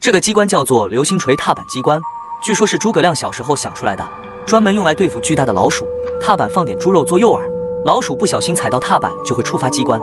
这个机关叫做流星锤踏板机关据说是诸葛亮小时候想出来的专门用来对付巨大的老鼠踏板放点猪肉做诱饵老鼠不小心踩到踏板就会触发机关。